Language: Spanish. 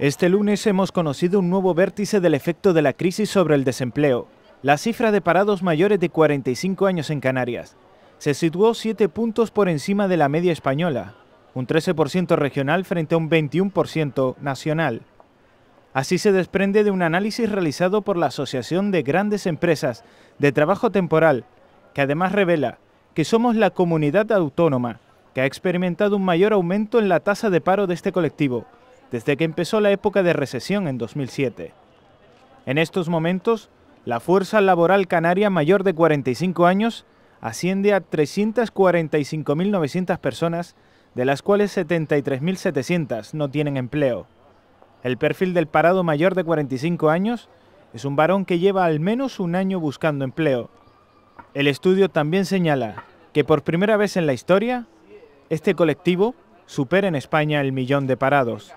Este lunes hemos conocido un nuevo vértice del efecto de la crisis sobre el desempleo. La cifra de parados mayores de 45 años en Canarias se situó 7 puntos por encima de la media española, un 13% regional frente a un 21% nacional. Así se desprende de un análisis realizado por la Asociación de Grandes Empresas de Trabajo Temporal, que además revela que somos la comunidad autónoma que ha experimentado un mayor aumento en la tasa de paro de este colectivo, desde que empezó la época de recesión en 2007. En estos momentos, la fuerza laboral canaria mayor de 45 años asciende a 345.900 personas, de las cuales 73.700 no tienen empleo. El perfil del parado mayor de 45 años es un varón que lleva al menos un año buscando empleo. El estudio también señala que por primera vez en la historia, este colectivo supera en España el millón de parados.